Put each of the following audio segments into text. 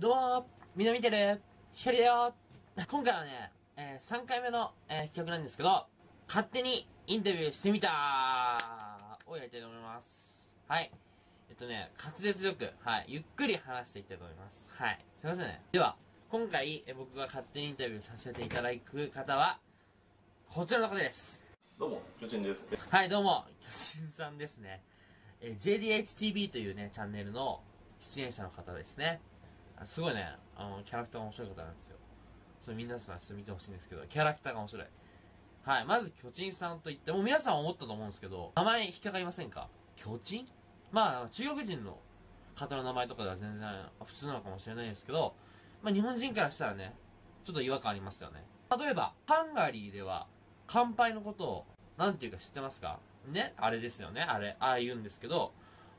どうもみんな見てる。ひかりだよ。今回はね、えー3回目の、えー企画なんですけど勝手にインタビューしてみたをやりたいと思います。はい。えっとね滑舌よく、はい、ゆっくり話していきたいと思います。はい。すいませんね。では今回、えー僕が勝手にインタビューさせていただく方はこちらの方です。どうも、巨人です。はい、どうも、巨人さんですね。えー JDHTV というね、チャンネルの出演者の方ですね。すごいね、あの、キャラクターが面白い方なんですよ。それ皆さんちょっと見てほしいんですけど、キャラクターが面白い。はい、まず巨人さんといって、もう皆さん思ったと思うんですけど、名前引っかかりませんか？巨人？まあ、中国人の方の名前とかでは全然普通なのかもしれないですけど、まあ日本人からしたらね、ちょっと違和感ありますよね。例えば、ハンガリーでは、乾杯のことを、なんていうか知ってますか？ねあれですよねあれ、ああ言うんですけど、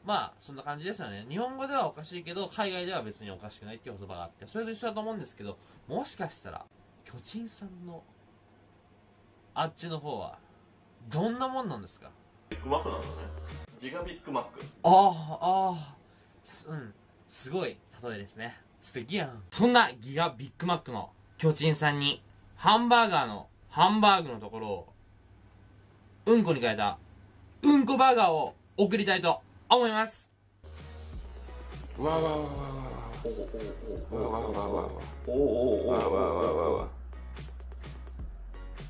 まあ、そんな感じですよね。日本語ではおかしいけど、海外では別におかしくないっていう言葉があって、それと一緒だと思うんですけど、もしかしたら、巨人さんの、あっちの方は、どんなもんなんですか？ビッグマックなんだね。ギガビッグマック。ああ、ああ、すうん、すごい例えですね。素敵やん。そんなギガビッグマックの巨人さんに、ハンバーガーのハンバーグのところを、うんこに変えた、うんこバーガーを送りたいと思います。わわわわわわおおおわわわわわわおおおおわわわわわ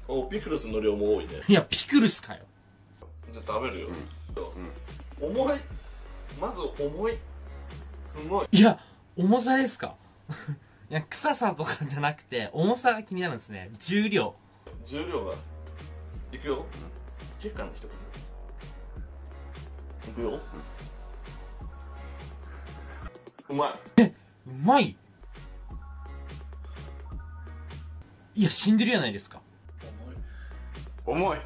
おおピクルスの量も多いね。いや、ピクルスかよ。じゃあ食べるよ。重い。まず重い。すごい。いや、重さですかいや、臭さとかじゃなくて、重さが気になるんですね。重量。重量が。いくよ。10巻の一言。いくよ。うまい。うまい？いや、死んでるやないですか。重い。重い。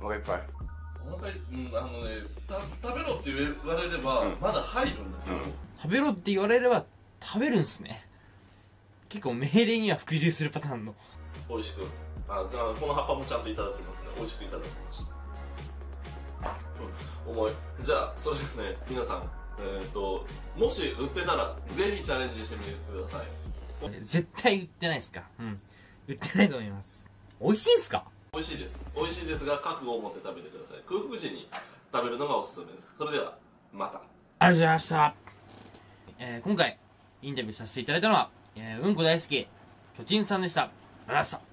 お腹いっぱい。お腹いうん、あのね、た食べろって言われれば、うん。まだ入るんだけど、うん。食べろって言われれば食べるんすね。結構命令には服従するパターンの。美味しく。あじゃあこの葉っぱもちゃんといただきますね。美味しくいただきました、うん、重い。じゃあそれですね。皆さんえっ、ともし売ってたらぜひチャレンジしてみてください。絶対売ってないっすか？うん。売ってないと思います。美味しいんすか？美味しいです。美味しいですが覚悟を持って食べてください。空腹時に食べるのがおすすめです。それではまた。ありがとうございました、えー今回インタビューさせていただいたのは、えーうんこ大好き巨人さんでした。ありがとうございました